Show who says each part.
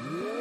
Speaker 1: Yeah.